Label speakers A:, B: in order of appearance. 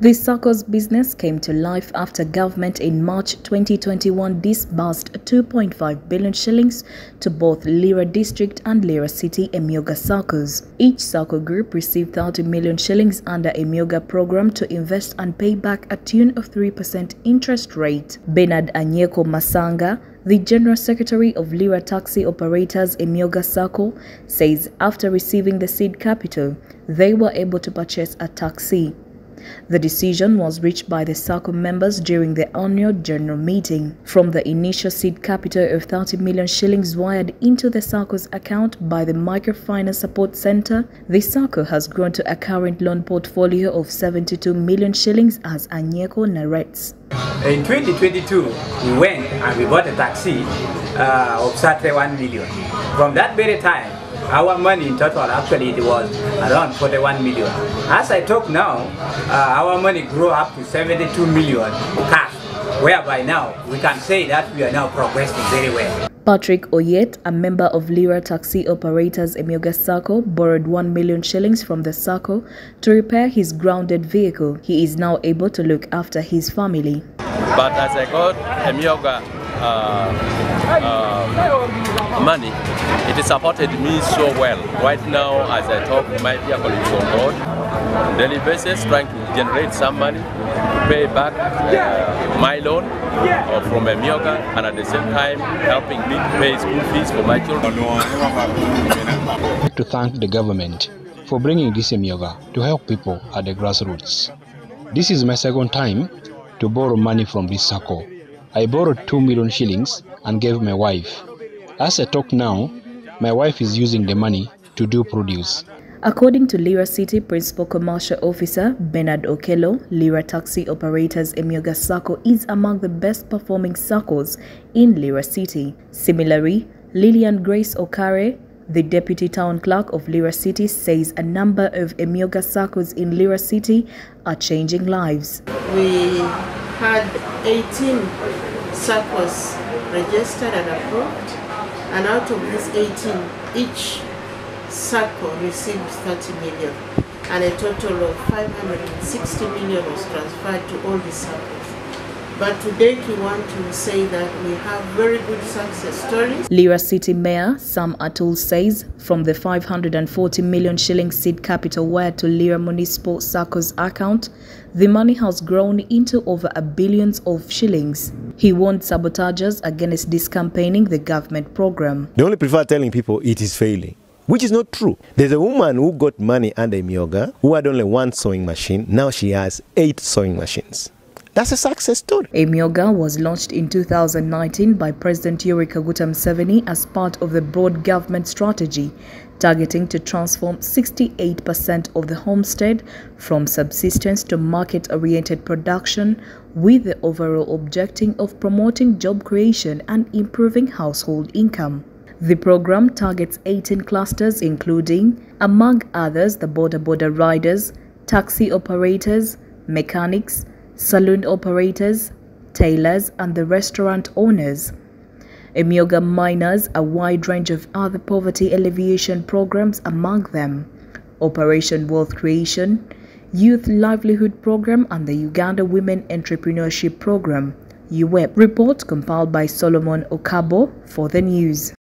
A: The SACCO's business came to life after government in March 2021 disbursed 2.5 billion shillings to both Lira District and Lira City Emyooga SACCOs. Each SACCO group received 30 million shillings under Emyooga program to invest and pay back a tune of 3% interest rate. Bernard Anyeko Masanga, the General Secretary of Lira Taxi Operators Emyooga SACCO, says after receiving the seed capital, they were able to purchase a taxi. The decision was reached by the SACCO members during the annual general meeting. From the initial seed capital of 30 million shillings wired into the SACCO's account by the Microfinance Support Center, the SACCO has grown to a current loan portfolio of 72 million shillings as Anyeko narrates.
B: In 2022, we went and we bought a taxi uh, of 31 million. From that very time, our money in total actually it was around 41 million. As I talk now, uh, our money grew up to 72 million cash, whereby now we can say that we are now progressing very well.
A: Patrick Oyet, a member of Lira Taxi Operators Emyooga SACCO, borrowed 1 million shillings from the SACCO to repair his grounded vehicle. He is now able to look after his family.
C: But as I got Emyooga uh, uh, money, it supported me so well. Right now, as I talk, my vehicle is on board. Daily basis, trying to generate some money to pay back uh, my loan uh, from Emyooga and at the same time helping me to pay school fees for my children.
D: to thank the government for bringing this Emyooga to help people at the grassroots. This is my second time to borrow money from this circle. I borrowed 2 million shillings and gave my wife. As I talk now, my wife is using the money to do produce.
A: According to Lira City Principal Commercial Officer Bernard Okello, Lira Taxi Operators Emyooga SACCO is among the best performing circles in Lira City. Similarly, Lillian Grace Okare, the Deputy Town Clerk of Lira City, says a number of Emyooga SACCOs in Lira City are changing lives.
E: We had 18 circles registered and approved, and out of these 18, each circle received 30 million, and a total of 560 million was transferred to all the SACCOs. But today we want to say that we have very good success stories.
A: Lira City Mayor Sam Atul says from the 540 million shilling seed capital wired to Lira Municipal SACCO's account, the money has grown into over a billion of shillings. He warned sabotagers against discampaigning the government program.
F: They only prefer telling people it is failing. Which is not true. There's a woman who got money under Myoga who had only one sewing machine. Now she has eight sewing machines. That's a success story.
A: A Emyooga was launched in 2019 by President Yoweri Kaguta Museveni as part of the broad government strategy targeting to transform 68% of the homestead from subsistence to market-oriented production with the overall objective of promoting job creation and improving household income. The program targets 18 clusters including, among others, the boda boda riders, taxi operators, mechanics, saloon operators, tailors, and the restaurant owners. Emyooga miners, a wide range of other poverty alleviation programs among them Operation Wealth Creation, Youth Livelihood Program, and the Uganda Women Entrepreneurship Program. UWEP report compiled by Solomon Okabo for the news.